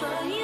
for you.